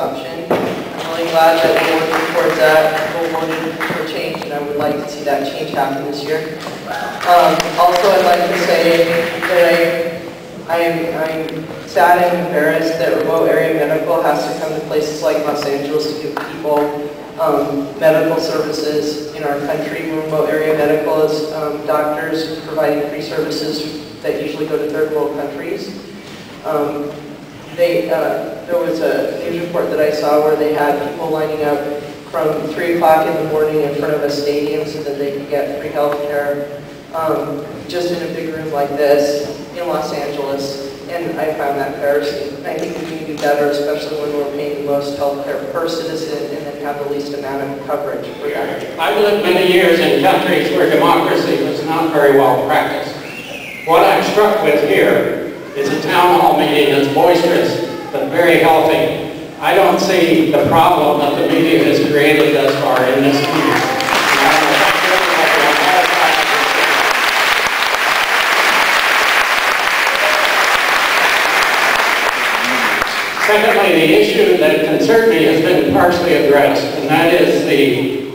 option. I'm really glad that we're working that, people voted for change, and I would like to see that change happen this year. Um, Also, I'd like to say that I, I'm I'm sad and embarrassed that remote area medical has to come to places like Los Angeles to give people um, medical services in our country. Remote area medical is um, doctors providing free services that usually go to third world countries. Um, They, uh, there was a news report that I saw where they had people lining up from 3 o'clock in the morning in front of a stadium so that they could get free health care, um, just in a big room like this in Los Angeles. And I found that embarrassing. I think we can do better, especially when we're paying the most health care per citizen and then have the least amount of coverage for that. I've lived many years in countries where democracy was not very well practiced. What I'm struck with here is a town hall meeting that's boisterous but very healthy. I don't see the problem that the media has created thus far in this community. Secondly, the issue that concerned me has been partially addressed, and that is the,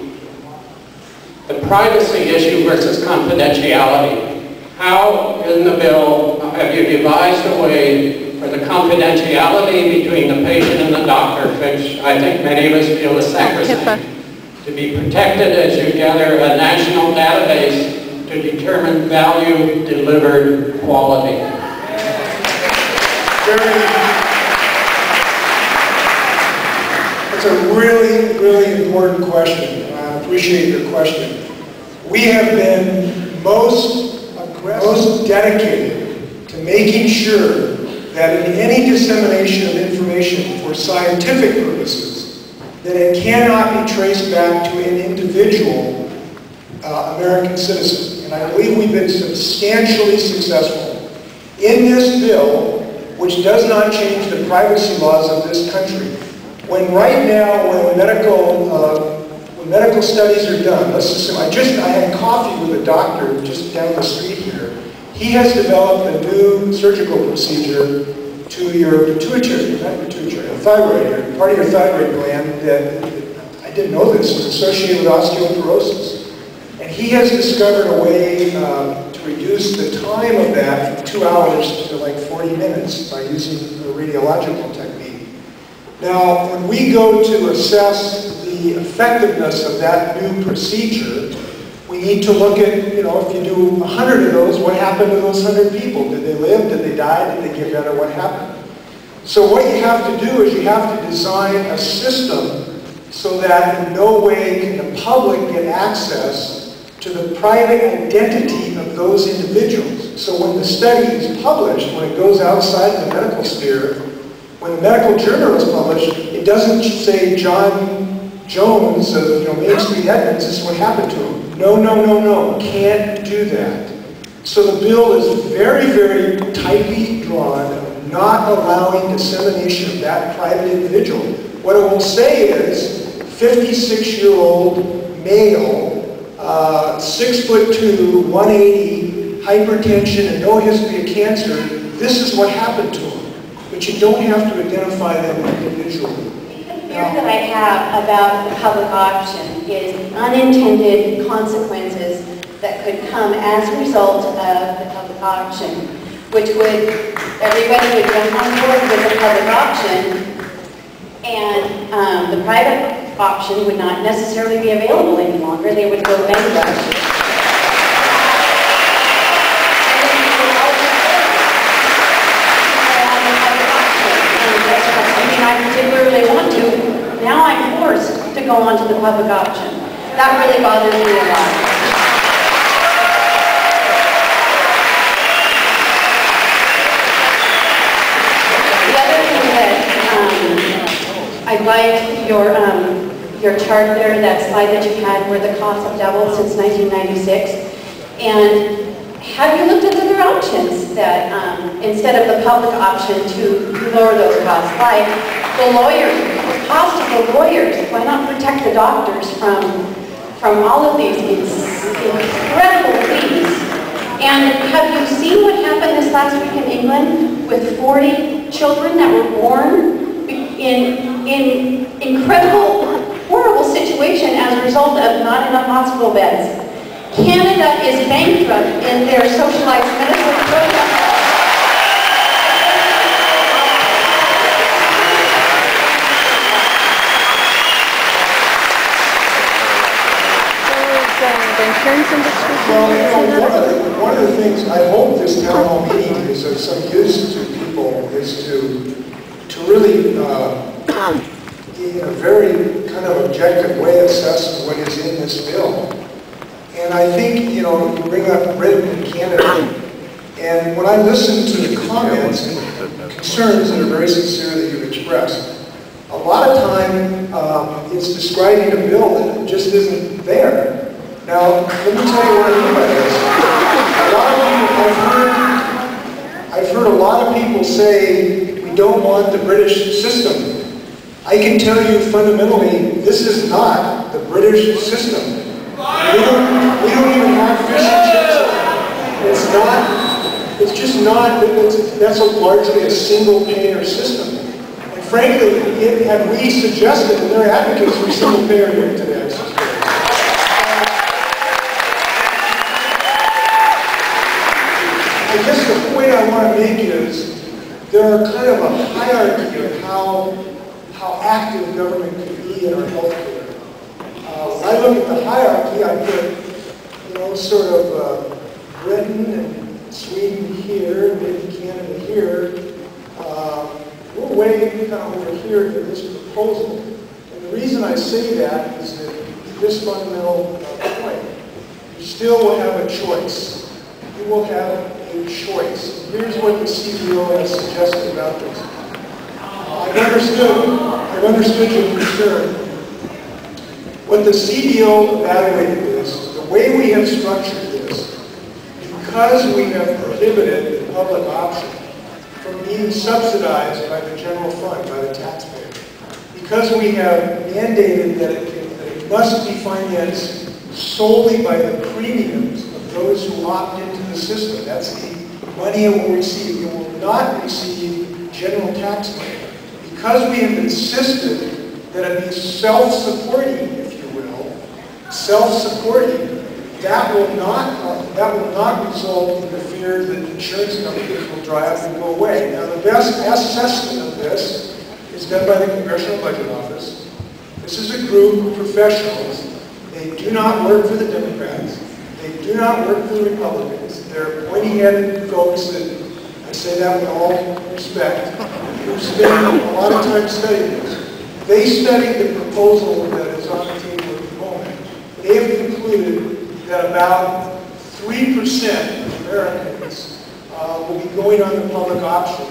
the privacy issue versus confidentiality. How in the bill have you devised a way for the confidentiality between the patient and the doctor, which I think many of us feel is sacrosanct, to be protected as you gather a national database to determine value delivered quality? It's a really, really important question. I appreciate your question. We have been most, most dedicated to making sure that in any dissemination of information for scientific purposes, that it cannot be traced back to an individual uh, American citizen. And I believe we've been substantially successful. In this bill, which does not change the privacy laws of this country, when right now, when medical, uh, when medical studies are done, let's assume, I just, I had coffee with a doctor just down the street here. He has developed a new surgical procedure to your pituitary, not pituitary, a thyroid, part of your thyroid gland that, I didn't know this, was associated with osteoporosis. And he has discovered a way uh, to reduce the time of that from two hours to like 40 minutes by using a radiological technique. Now, when we go to assess the effectiveness of that new procedure, we need to look at, you know, if you do 100 of those, what happened to those 100 people? Did they live? Did they die? Did they get better? What happened? So what you have to do is you have to design a system so that in no way can the public get access to the private identity of those individuals. So when the study is published, when it goes outside the medical sphere, when the medical journal is published, it doesn't say John Jones of you know, Main Street Edmonds, this is what happened to him. No, no, no, no, can't do that. So the bill is very, very tightly drawn, not allowing dissemination of that private individual. What it will say is, 56-year-old male, uh, six foot two, 180, hypertension, and no history of cancer, this is what happened to him. But you don't have to identify them individually. Fear that I have about the public option is unintended consequences that could come as a result of the public option, which would, everybody would jump on board with the public option, and um, the private option would not necessarily be available any longer. They would go bankrupt. I mean, I particularly want to. Now I'm to go onto the public option. That really bothers me a lot. The other thing that, um, I like your, um, your chart there, that slide that you had where the costs have doubled since 1996. And have you looked at other options that, um, instead of the public option to lower those costs, like the lawyer, the lawyers, why not protect the doctors from, from all of these incredible fees? And have you seen what happened this last week in England with 40 children that were born in in incredible, horrible situation as a result of not enough hospital beds. Canada is bankrupt in their socialized medicine program. The Well, you know, one of the, one of the things, I hope this town hall meeting is of some use to people, is to, to really, uh, in a very kind of objective way assess what is in this bill. And I think, you know, you bring up Britain and Canada, and when I listen to the comments and concerns that are very sincere that you've expressed, a lot of time, um, it's describing a bill that just isn't there. Now, let me tell you what I mean by this. A lot of people, I've heard, I've heard a lot of people say, we don't want the British system. I can tell you fundamentally, this is not the British system. We don't, we don't even have fish and chips. It's not, it's just not, it's, that's a largely a single payer system. And frankly, it- had we suggested, and they're advocates for single payer here today, I guess the point I want to make is, there are kind of a hierarchy of how, how active government can be in our healthcare. Uh, I look at the hierarchy, I put, you know, sort of uh, Britain and Sweden here, maybe Canada here. Uh, We're way kind of over here in this proposal. And the reason I say that is that this fundamental point, you still will have a choice. You will have a choice. Here's what the CBO has suggested about this. I've understood, I've understood your concern. When the CBO evaluated this, the way we have structured this, because we have prohibited the public option from being subsidized by the general fund, by the taxpayer, because we have mandated that it, that it must be financed solely by the premiums those who opt into the system, that's the money it will receive, it will not receive general tax money. Because we have insisted that it be self-supporting, if you will, self-supporting, that will not, uh, that will not result in the fear that insurance companies will dry up and go away. Now, the best assessment of this is done by the Congressional Budget Office. This is a group of professionals. They do not work for the Democrats. Do not work for Republicans. They're pointy-headed folks that, I say that with all respect, who spend a lot of time studying this. They studied the proposal that is on the table at the moment. They have concluded that about 3% of Americans uh, will be going on the public option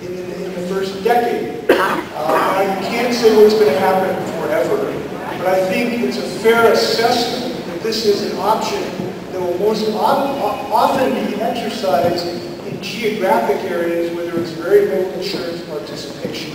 in, in in the first decade. Uh, you can't say what's going to happen forever, but I think it's a fair assessment that this is an option will most of- often be exercised in geographic areas where there is very low insurance participation.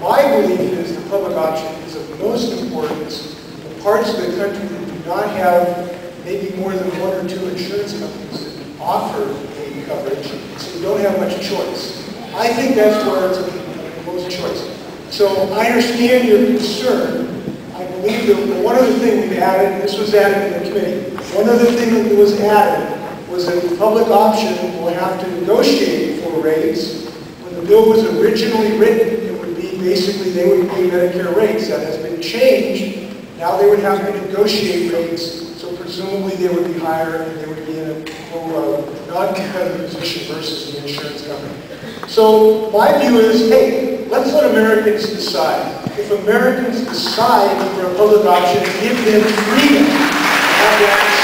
My belief is the public option is of most importance in parts of the country that do not have maybe more than one or two insurance companies that offer a coverage, so you don't have much choice. I think that's where it's the most choice. So I understand your concern. I believe that one other thing we've added, this was added in the committee, one other thing that was added was that the public option will have to negotiate for rates. When the bill was originally written, it would be basically they would pay Medicare rates. That has been changed. Now they would have to negotiate rates, so presumably they would be higher and they would be in a more uh, non-competitive position versus the insurance company. So my view is, hey, let's let Americans decide. If Americans decide for a public option, give them freedom